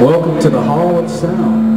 Welcome to the Hall of Sound.